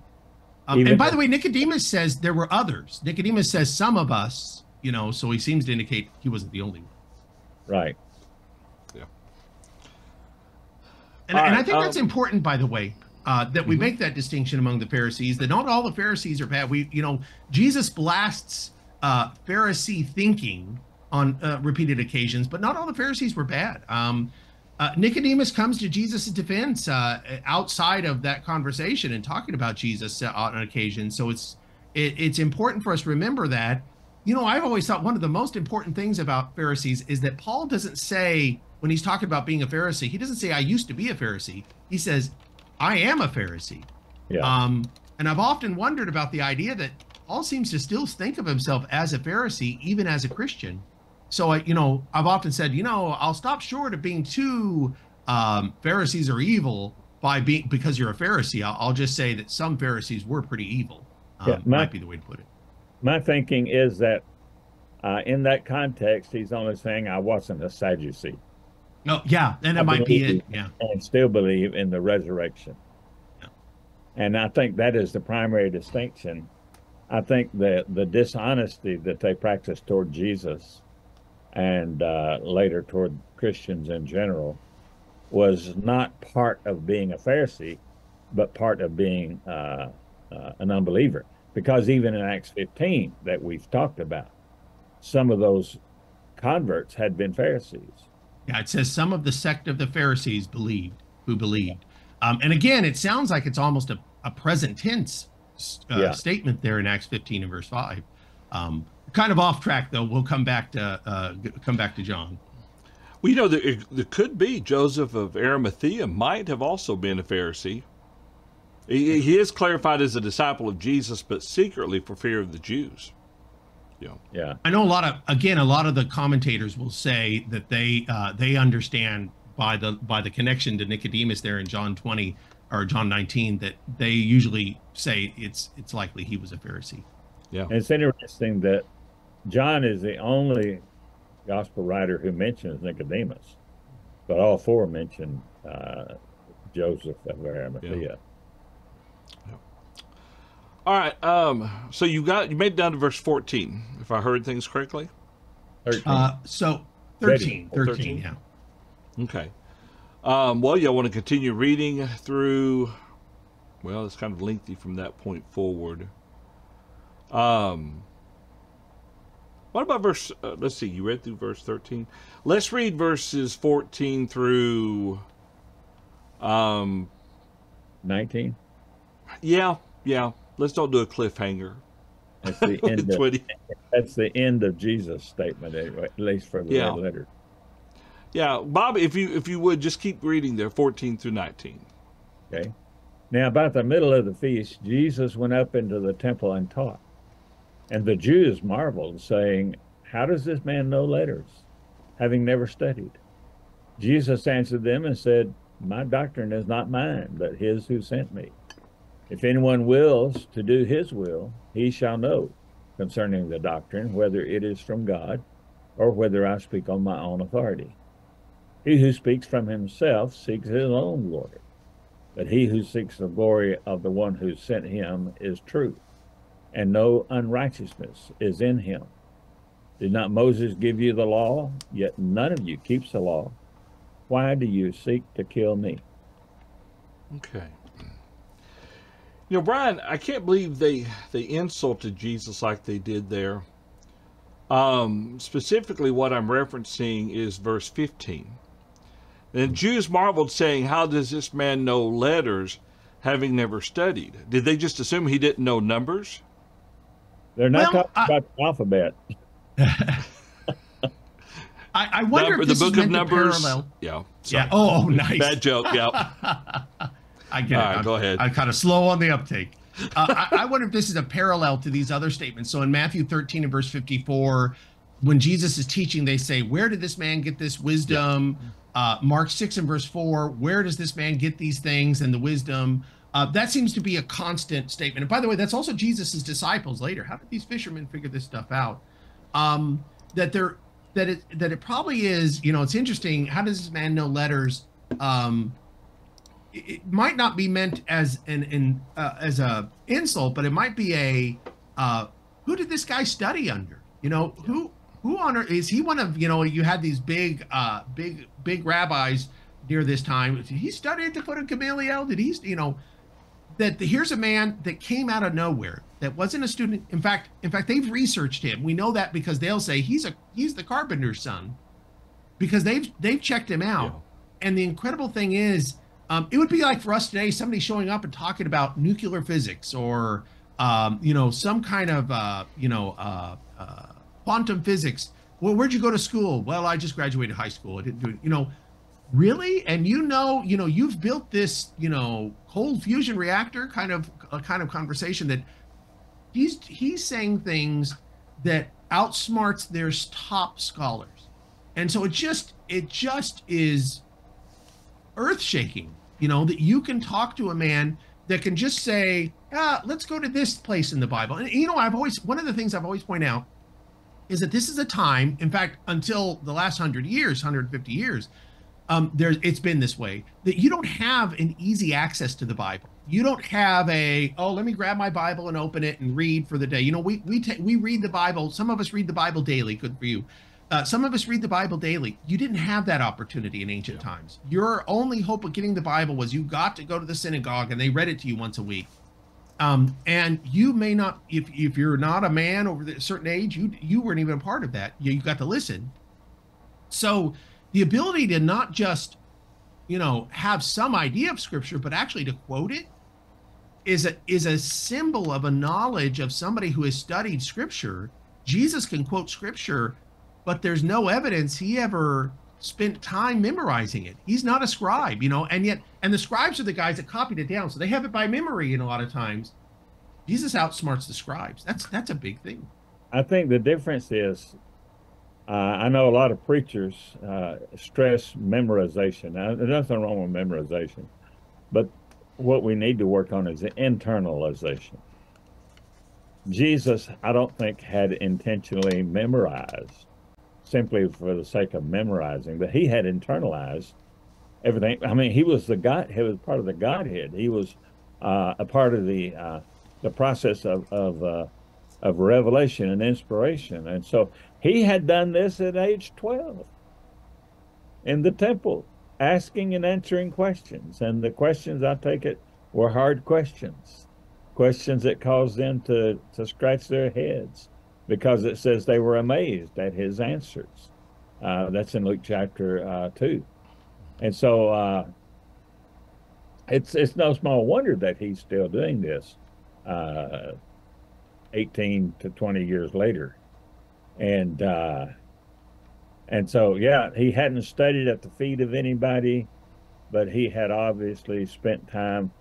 Um, and by the way, Nicodemus says there were others. Nicodemus says some of us, you know, so he seems to indicate he wasn't the only one. Right. Yeah. And, and I think um, that's important, by the way, uh, that we mm-hmm. make that distinction among the Pharisees. That not all the Pharisees are bad. We, you know, Jesus blasts uh, Pharisee thinking on uh, repeated occasions, but not all the Pharisees were bad. Um, uh, Nicodemus comes to Jesus' defense uh, outside of that conversation and talking about Jesus uh, on occasion. So it's it, it's important for us to remember that you know, I've always thought one of the most important things about Pharisees is that Paul doesn't say, when he's talking about being a Pharisee, he doesn't say, I used to be a Pharisee. He says, I am a Pharisee. Yeah. Um, and I've often wondered about the idea that Paul seems to still think of himself as a Pharisee, even as a Christian. So, I, you know, I've often said, you know, I'll stop short of being too um, Pharisees are evil by being because you're a Pharisee. I'll, I'll, just say that some Pharisees were pretty evil. Um, yeah, my, might be the way to put it my thinking is that uh, in that context, he's only saying I wasn't a Sadducee. No, yeah, and that I might be it. Yeah, and still believe in the resurrection. Yeah. And I think that is the primary distinction. I think the the dishonesty that they practiced toward Jesus, and uh, later toward Christians in general, was not part of being a Pharisee, but part of being uh, uh an unbeliever because even in Acts 15 that we've talked about, some of those converts had been Pharisees. Yeah, it says some of the sect of the Pharisees believed, who believed. Um, and again, it sounds like it's almost a, a present tense uh, yeah. statement there in Acts 15 and verse 5. Um, kind of off track though. We'll come back to uh, come back to John. Well, you know, there, there could be Joseph of Arimathea might have also been a Pharisee. He, he is clarified as a disciple of Jesus, but secretly for fear of the Jews. Yeah. Yeah. I know a lot of again, a lot of the commentators will say that they uh, they understand by the by the connection to Nicodemus there in John 20 or John 19 that they usually say it's it's likely he was a Pharisee. Yeah. And it's interesting that John is the only gospel writer who mentions Nicodemus, but all four mention uh, Joseph of Arimathea. Yeah. All right. Um, so you got you made it down to verse 14, if I heard things correctly. 13. Uh, so 13, 13, 13, yeah. Okay. Um, well, y'all want to continue reading through. Well, it's kind of lengthy from that point forward. Um, what about verse? Uh, let's see. You read through verse 13. Let's read verses 14 through. Um, 19. Yeah, yeah. Let's don't do a cliffhanger. That's the end. Of, that's the end of Jesus' statement, anyway, at least for the yeah. letter. Yeah, Bob, if you if you would just keep reading there, fourteen through nineteen. Okay. Now, about the middle of the feast, Jesus went up into the temple and taught, and the Jews marveled, saying, "How does this man know letters, having never studied?" Jesus answered them and said, "My doctrine is not mine, but His who sent me." If anyone wills to do his will, he shall know concerning the doctrine whether it is from God or whether I speak on my own authority. He who speaks from himself seeks his own glory. But he who seeks the glory of the one who sent him is true, and no unrighteousness is in him. Did not Moses give you the law? Yet none of you keeps the law. Why do you seek to kill me? Okay. You know, Brian, I can't believe they they insulted Jesus like they did there. Um, specifically, what I'm referencing is verse 15. And Jews marveled, saying, How does this man know letters, having never studied? Did they just assume he didn't know numbers? They're not Well, talking I- about the alphabet. I, I wonder Number- if this the is book of meant numbers. parallel. Yeah. Yeah. sorry. Oh, oh, nice. Bad joke. Yeah. I get All it. right, I'm, go ahead. I'm kind of slow on the uptake. Uh, I, I wonder if this is a parallel to these other statements. So in Matthew 13 and verse 54, when Jesus is teaching, they say, Where did this man get this wisdom? Uh, Mark 6 and verse 4, Where does this man get these things and the wisdom? Uh, that seems to be a constant statement. And by the way, that's also Jesus's disciples later. How did these fishermen figure this stuff out? Um, that they're that it that it probably is. You know, it's interesting. How does this man know letters? Um, it might not be meant as an, an uh, as a insult, but it might be a uh, who did this guy study under? You know, who who on earth is he one of you know you had these big uh big big rabbis near this time. Did he study at the foot of Gamaliel? Did he you know that the, here's a man that came out of nowhere that wasn't a student. In fact, in fact, they've researched him. We know that because they'll say he's a he's the carpenter's son because they've they've checked him out. And the incredible thing is, um, it would be like for us today, somebody showing up and talking about nuclear physics or um, you know some kind of uh, you know uh, uh, quantum physics. Well, where'd you go to school? Well, I just graduated high school. I didn't do it. You know, really? And you know you know you've built this you know cold fusion reactor kind of a kind of conversation that he's he's saying things that outsmarts their top scholars. And so it just it just is earth shaking you know that you can talk to a man that can just say ah, let's go to this place in the bible. And you know i've always one of the things i've always pointed out is that this is a time in fact until the last 100 years 150 years um, there it's been this way that you don't have an easy access to the Bible. You don't have a oh let me grab my Bible and open it and read for the day. You know we we ta- we read the Bible. Some of us read the Bible daily. Good for you. Uh, some of us read the Bible daily. You didn't have that opportunity in ancient times. Your only hope of getting the Bible was you got to go to the synagogue and they read it to you once a week. Um, and you may not if if you're not a man over a certain age, you you weren't even a part of that. You, you got to listen. So the ability to not just you know have some idea of scripture but actually to quote it is a is a symbol of a knowledge of somebody who has studied scripture. Jesus can quote scripture but there's no evidence he ever spent time memorizing it. He's not a scribe you know and yet and the scribes are the guys that copied it down so they have it by memory in a lot of times. Jesus outsmarts the scribes. That's that's a big thing. I think the difference is uh, I know a lot of preachers uh, stress memorization. Now, there's nothing wrong with memorization, but what we need to work on is internalization. Jesus, I don't think, had intentionally memorized simply for the sake of memorizing, but he had internalized everything. I mean, he was the God. He was part of the Godhead. He was uh, a part of the uh, the process of of uh, of revelation and inspiration, and so he had done this at age twelve in the temple, asking and answering questions, and the questions I take it were hard questions, questions that caused them to to scratch their heads because it says they were amazed at his answers. Uh, that's in Luke chapter uh, two, and so uh, it's it's no small wonder that he's still doing this, uh, eighteen to twenty years later, and uh, and so yeah, he hadn't studied at the feet of anybody, but he had obviously spent time.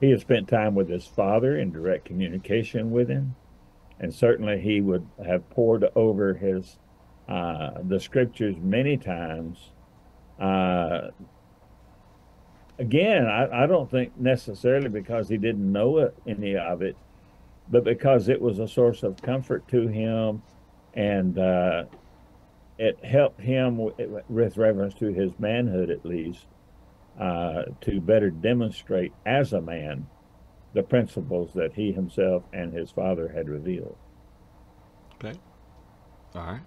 He had spent time with his father in direct communication with him, and certainly he would have pored over his uh, the scriptures many times. Uh, again, I, I don't think necessarily because he didn't know it, any of it, but because it was a source of comfort to him, and uh, it helped him with reference to his manhood, at least, uh, to better demonstrate as a man the principles that he himself and his father had revealed. Okay. All right.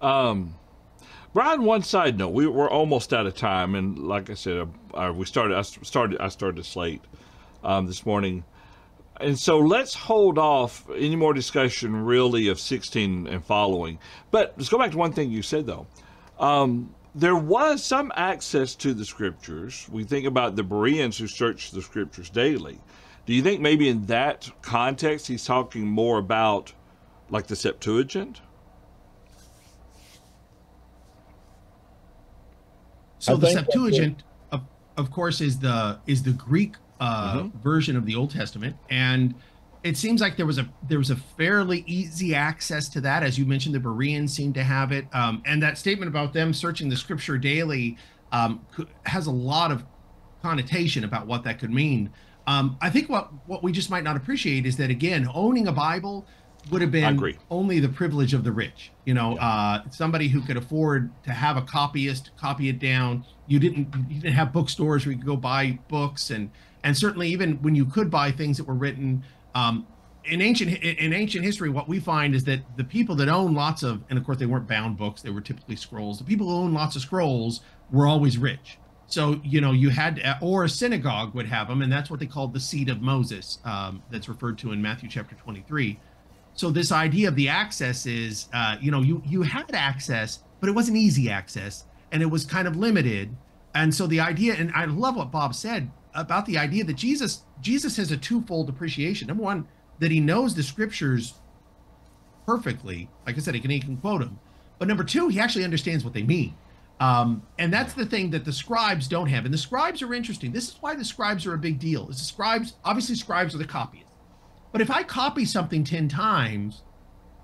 Um, Brian, one side note, we, we're almost out of time, and like I said, uh, we started. I started. I started to slate um, this morning, and so let's hold off any more discussion really of 16 and following. But let's go back to one thing you said though. Um, there was some access to the scriptures. We think about the Bereans who searched the scriptures daily. Do you think maybe in that context he's talking more about like the Septuagint? So I the Septuagint, of, of course, is the is the Greek uh, mm-hmm. version of the Old Testament, and it seems like there was a there was a fairly easy access to that, as you mentioned. The Bereans seem to have it, um, and that statement about them searching the Scripture daily um, has a lot of connotation about what that could mean. Um, I think what what we just might not appreciate is that again, owning a Bible would have been only the privilege of the rich. You know, yeah. uh, somebody who could afford to have a copyist copy it down. You didn't you didn't have bookstores where you could go buy books and and certainly even when you could buy things that were written um, in ancient in ancient history, what we find is that the people that own lots of, and of course they weren't bound books; they were typically scrolls. The people who own lots of scrolls were always rich. So you know you had, or a synagogue would have them, and that's what they called the seat of Moses. Um, that's referred to in Matthew chapter twenty-three. So this idea of the access is, uh, you know, you you had access, but it wasn't easy access, and it was kind of limited. And so the idea, and I love what Bob said about the idea that Jesus Jesus has a twofold appreciation. Number one, that he knows the scriptures perfectly. Like I said, he can he can quote them. But number two, he actually understands what they mean. Um, and that's the thing that the scribes don't have. And the scribes are interesting. This is why the scribes are a big deal. Is the scribes obviously scribes are the copyists. But if I copy something 10 times,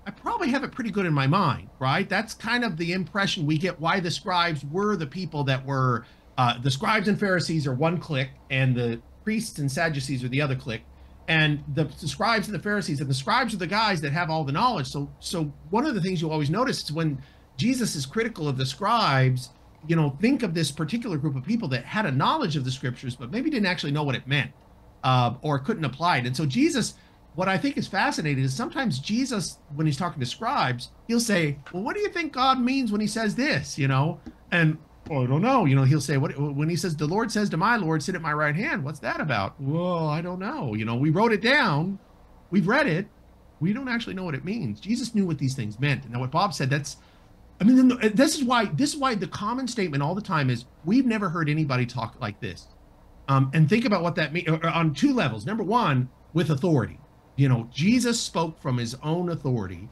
I probably have it pretty good in my mind, right? That's kind of the impression we get why the scribes were the people that were uh, the scribes and Pharisees are one clique, and the priests and Sadducees are the other clique. And the, the scribes and the Pharisees, and the scribes are the guys that have all the knowledge. So, so one of the things you always notice is when Jesus is critical of the scribes, you know, think of this particular group of people that had a knowledge of the scriptures, but maybe didn't actually know what it meant uh, or couldn't apply it. And so Jesus, what I think is fascinating is sometimes Jesus, when he's talking to scribes, he'll say, "Well, what do you think God means when He says this?" You know, and oh, I don't know. You know, he'll say, "What when he says the Lord says to my Lord, sit at my right hand? What's that about?" Well, I don't know. You know, we wrote it down, we've read it, we don't actually know what it means. Jesus knew what these things meant. Now, what Bob said, that's, I mean, this is why this is why the common statement all the time is we've never heard anybody talk like this. Um, and think about what that means on two levels. Number one, with authority. You know, Jesus spoke from his own authority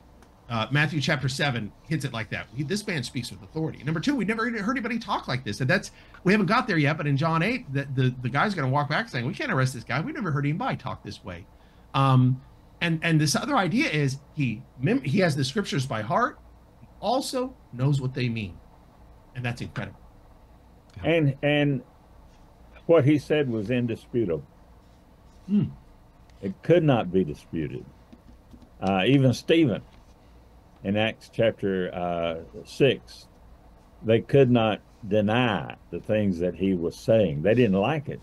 uh, Matthew chapter seven hits it like that. He, this man speaks with authority. Number two, we never heard anybody talk like this, and that's we haven't got there yet. But in John eight, the the, the guy's going to walk back saying, "We can't arrest this guy. We never heard anybody talk this way." Um, and and this other idea is he he has the scriptures by heart. He also knows what they mean, and that's incredible. And and what he said was indisputable. Hmm. It could not be disputed. Uh, even Stephen in Acts chapter uh, 6, they could not deny the things that he was saying. They didn't like it,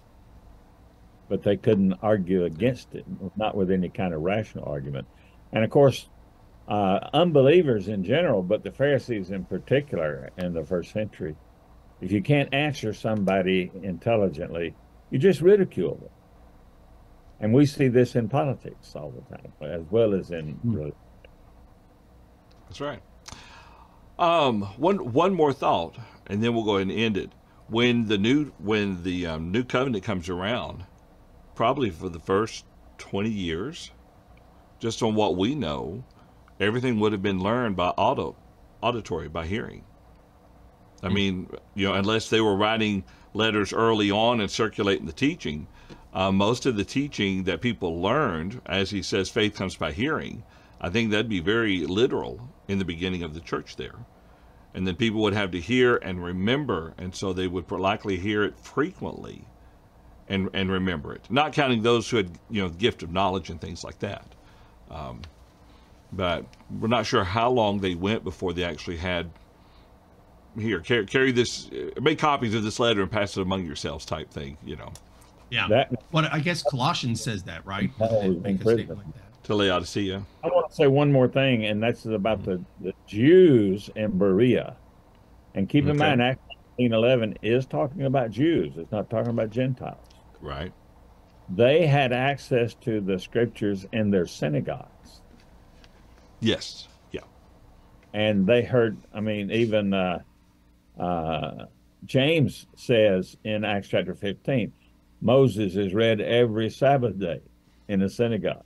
but they couldn't argue against it, not with any kind of rational argument. And of course, uh, unbelievers in general, but the Pharisees in particular in the first century, if you can't answer somebody intelligently, you just ridicule them. And we see this in politics all the time, as well as in mm. That's right. Um, one one more thought, and then we'll go ahead and end it. When the new when the um, new covenant comes around, probably for the first twenty years, just on what we know, everything would have been learned by auto, auditory by hearing. I hmm. mean, you know, unless they were writing letters early on and circulating the teaching, uh, most of the teaching that people learned, as he says, faith comes by hearing. I think that'd be very literal in the beginning of the church there. And then people would have to hear and remember, and so they would likely hear it frequently and, and remember it. Not counting those who had, you know, the gift of knowledge and things like that. Um, but we're not sure how long they went before they actually had here, carry, carry this, uh, make copies of this letter and pass it among yourselves, type thing. You know, Yeah. That Well, I guess Colossians says that, right? Oh, They make a statement like that. To Laodicea. I want to say one more thing, and that's about the, the Jews in Berea. And keep in Okay. mind, Acts 11 is talking about Jews. It's not talking about Gentiles. Right. They had access to the scriptures in their synagogues. Yes. Yeah. and they heard i mean even uh, uh, james says in acts chapter 15 moses is read every sabbath day in the synagogue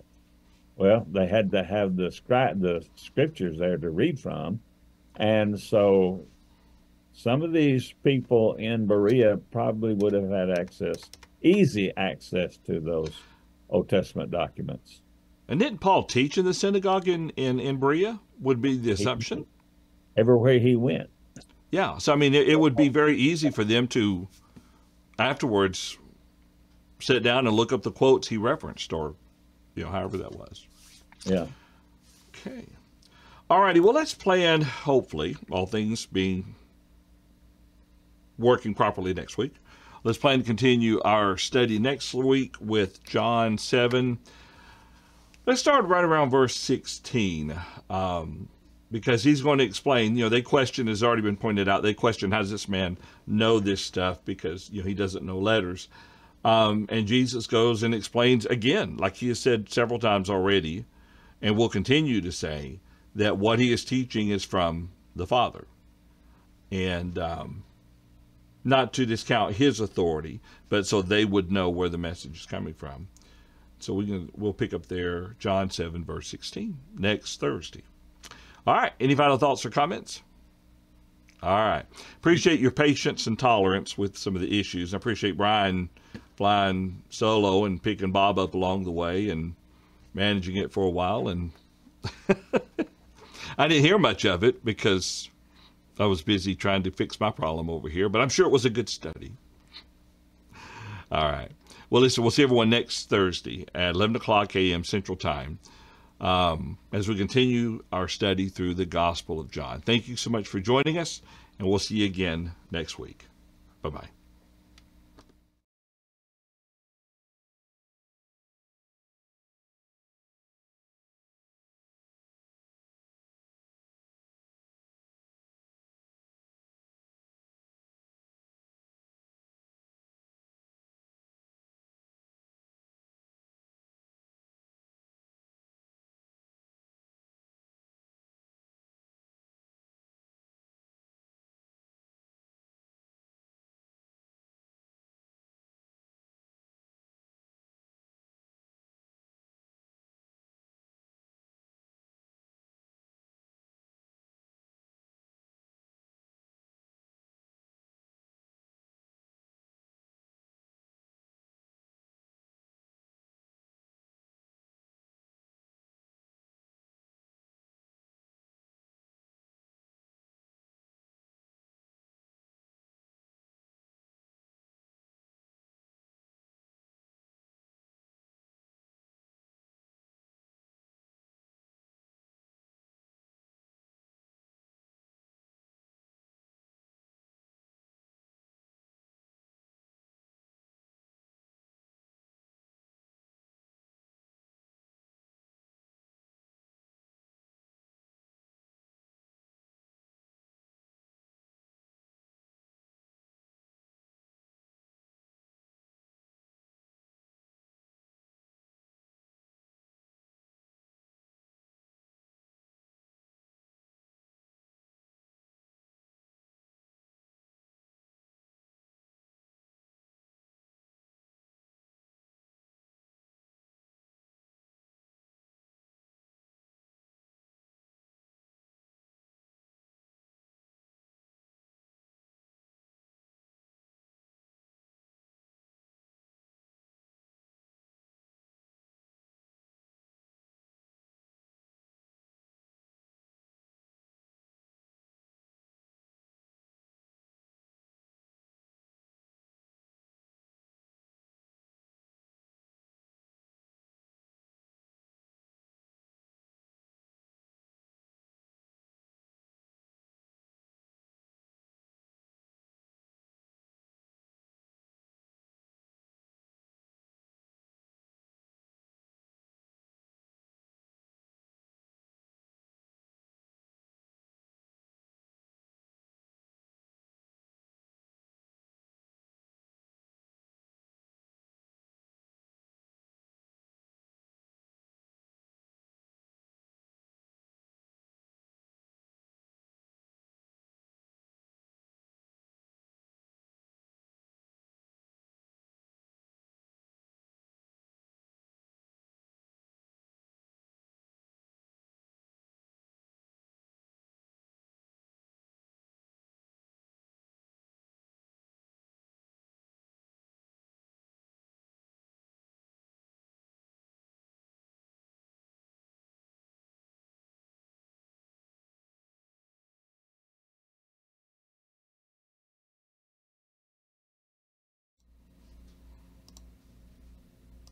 well they had to have the script the scriptures there to read from and so some of these people in berea probably would have had access easy access to those old testament documents And didn't Paul teach in the synagogue in, in, in Berea? Would be the assumption. everywhere he went Yeah. So, I mean, it, it would be very easy for them to afterwards sit down and look up the quotes he referenced or, you know, however that was. yeah Okay. All righty. Well, let's plan, hopefully, all things being working properly next week. Let's plan to continue our study next week with John 7. Let's start right around verse 16 um, because he's going to explain. You know, they question, has already been pointed out, they question, how does this man know this stuff because, you know, he doesn't know letters. Um, and Jesus goes and explains again, like he has said several times already, and will continue to say that what he is teaching is from the Father. And um, not to discount his authority, but so they would know where the message is coming from. So we can we'll pick up there John 7 verse 16 next Thursday. All right, any final thoughts or comments? All right. Appreciate your patience and tolerance with some of the issues. I appreciate Brian flying solo and picking Bob up along the way and managing it for a while and I didn't hear much of it because I was busy trying to fix my problem over here, but I'm sure it was a good study. All right. Well, listen, we'll see everyone next Thursday at 11 o'clock a.m. Central Time um, as we continue our study through the Gospel of John. Thank you so much for joining us, and we'll see you again next week. Bye bye.